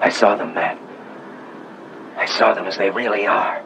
I saw them, Matt. I saw them as they really are.